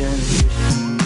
illusion.